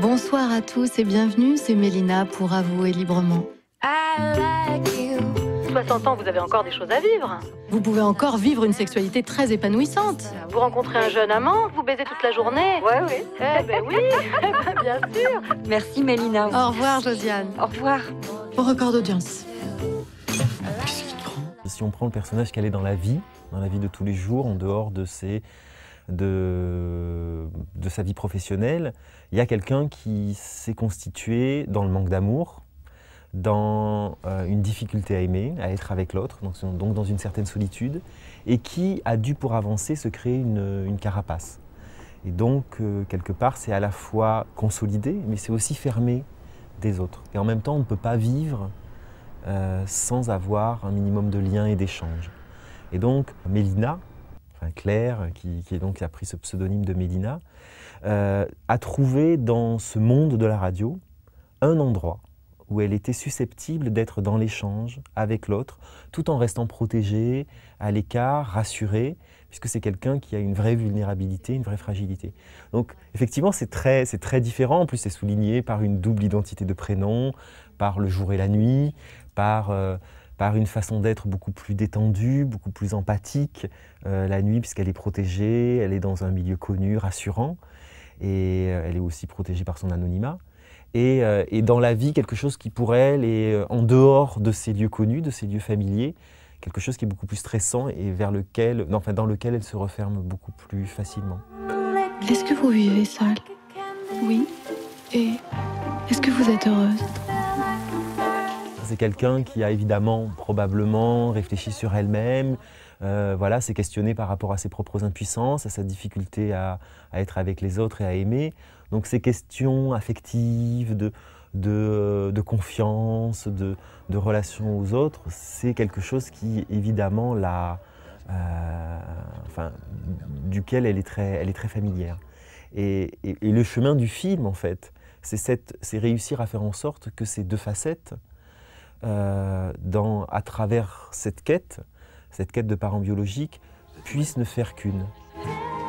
Bonsoir à tous et bienvenue, c'est Mélina pour Avouer librement. 60 ans, vous avez encore des choses à vivre. Vous pouvez encore vivre une sexualité très épanouissante. Vous rencontrez un jeune amant, vous baisez toute la journée. Ouais, oui. Eh ben oui, eh ben, bien sûr. Merci Mélina. Au revoir Josiane. Au revoir. Au record d'audience. Si on prend le personnage qu'elle est dans la vie, dans la vie de tous les jours, en dehors de, ses, de, de sa vie professionnelle, il y a quelqu'un qui s'est constitué dans le manque d'amour, dans euh, une difficulté à aimer, à être avec l'autre, donc, dans une certaine solitude, et qui a dû pour avancer se créer une, une carapace. Et donc, euh, quelque part, c'est à la fois consolidé, mais c'est aussi fermé des autres. Et en même temps, on ne peut pas vivre euh, sans avoir un minimum de liens et d'échanges. Et donc, Mélina, Claire, qui, donc, a pris ce pseudonyme de Mélina, euh, a trouvé dans ce monde de la radio un endroit où elle était susceptible d'être dans l'échange avec l'autre, tout en restant protégée, à l'écart, rassurée, puisque c'est quelqu'un qui a une vraie vulnérabilité, une vraie fragilité. Donc effectivement, c'est très, très différent. En plus, c'est souligné par une double identité de prénom, par le jour et la nuit, par, euh, par une façon d'être beaucoup plus détendue, beaucoup plus empathique euh, la nuit, puisqu'elle est protégée, elle est dans un milieu connu, rassurant, et euh, elle est aussi protégée par son anonymat. Et, euh, et, dans la vie, quelque chose qui pour elle est en dehors de ses lieux connus, de ses lieux familiers, quelque chose qui est beaucoup plus stressant et vers lequel, enfin, dans lequel elle se referme beaucoup plus facilement. Est-ce que vous vivez seule? Oui. Et est-ce que vous êtes heureuse? C'est quelqu'un qui a évidemment, probablement, réfléchi sur elle-même, euh, voilà, s'est questionné par rapport à ses propres impuissances, à sa difficulté à, être avec les autres et à aimer. Donc ces questions affectives, de, confiance, de, de, relation aux autres, c'est quelque chose qui, évidemment, la, euh, duquel elle est très, familière. Et, le chemin du film, en fait, c'est réussir à faire en sorte que ces deux facettes, euh, dans, à travers cette quête, cette quête de parents biologiques, puissent ne faire qu'une.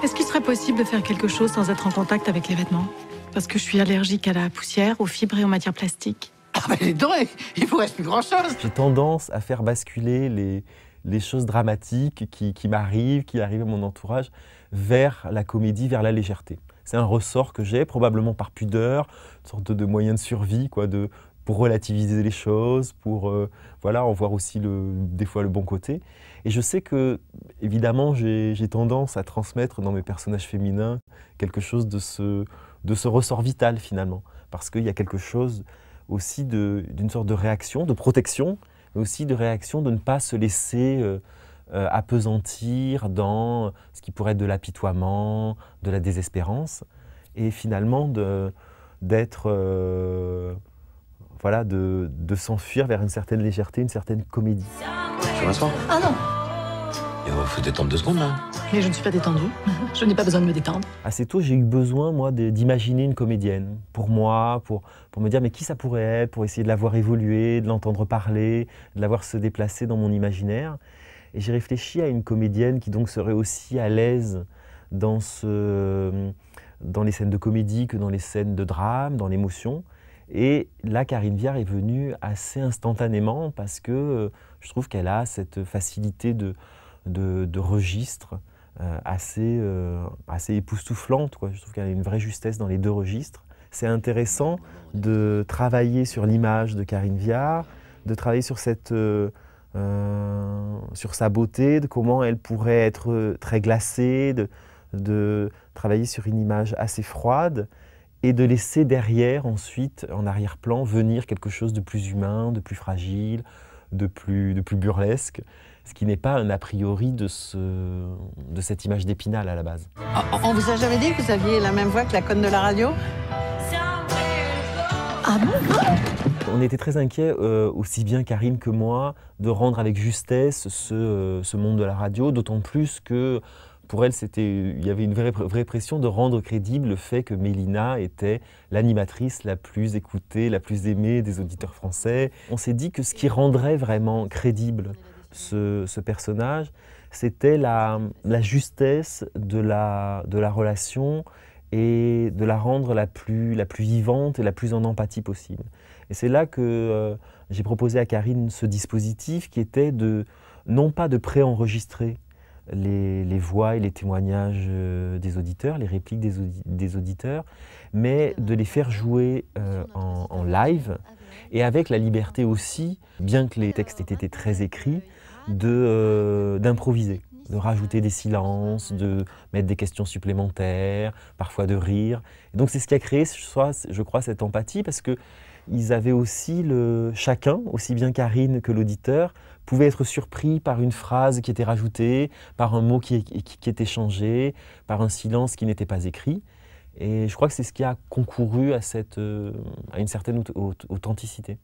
Est-ce qu'il serait possible de faire quelque chose sans être en contact avec les vêtements? Parce que je suis allergique à la poussière, aux fibres et aux matières plastiques. Ah ben les dents, il vous reste plus grand-chose J'ai tendance à faire basculer les, les choses dramatiques qui, qui m'arrivent, qui arrivent à mon entourage, vers la comédie, vers la légèreté. C'est un ressort que j'ai, probablement par pudeur, une sorte de moyen de survie, quoi, de, pour relativiser les choses, pour euh, voilà, en voir aussi le, des fois le bon côté. Et je sais que, évidemment, j'ai tendance à transmettre dans mes personnages féminins quelque chose de ce, de ce ressort vital finalement, parce qu'il y a quelque chose aussi d'une sorte de réaction, de protection, mais aussi de réaction de ne pas se laisser euh, euh, apesantir dans ce qui pourrait être de l'apitoiement, de la désespérance, et finalement d'être... Voilà, de, de s'enfuir vers une certaine légèreté, une certaine comédie. Je m'assois Ah non Il faut détendre deux secondes là. Mais je ne suis pas détendue. Je n'ai pas besoin de me détendre. Assez tôt, j'ai eu besoin, moi, d'imaginer une comédienne. Pour moi, pour, pour me dire, mais qui ça pourrait être Pour essayer de la voir évoluer, de l'entendre parler, de la voir se déplacer dans mon imaginaire. Et j'ai réfléchi à une comédienne qui donc serait aussi à l'aise dans, ce, dans les scènes de comédie que dans les scènes de drame, dans l'émotion. Et là, Karine Viard est venue assez instantanément parce que euh, je trouve qu'elle a cette facilité de, de, de registre euh, assez, euh, assez époustouflante. Je trouve qu'elle a une vraie justesse dans les deux registres. C'est intéressant de travailler sur l'image de Karine Viard, de travailler sur, cette, sur sa beauté, de comment elle pourrait être très glacée, de, de travailler sur une image assez froide et de laisser derrière, ensuite, en arrière-plan, venir quelque chose de plus humain, de plus fragile, de plus, de plus burlesque, ce qui n'est pas un a priori de, ce, de cette image d'Épinal à la base. On vous a jamais dit que vous aviez la même voix que la conne de la radio? Ah bon? On était très inquiets, euh, aussi bien Karine que moi, de rendre avec justesse ce, euh, ce monde de la radio, d'autant plus que pour elle, il y avait une vraie, vraie, pression de rendre crédible le fait que Mélina était l'animatrice la plus écoutée, la plus aimée des auditeurs français. On s'est dit que ce qui rendrait vraiment crédible ce, personnage, c'était la, justesse de la, de la relation et de la rendre la plus, la plus vivante et la plus en empathie possible. Et c'est là que euh, j'ai proposé à Karine ce dispositif qui était de, non pas de préenregistrer les, les voix et les témoignages euh, des auditeurs, les répliques des, audi- des auditeurs, mais de les faire jouer euh, en, en live et avec la liberté aussi, bien que les textes aient été très écrits, de, euh, d'improviser, de rajouter des silences, de mettre des questions supplémentaires, parfois de rire. Et donc c'est ce qui a créé, je crois, je crois, cette empathie, parce que ils avaient aussi le chacun, aussi bien Karine que l'auditeur, pouvait être surpris par une phrase qui était rajoutée, par un mot qui, était changé, par un silence qui n'était pas écrit. Et je crois que c'est ce qui a concouru à, cette, euh, à une certaine aut- aut- authenticité.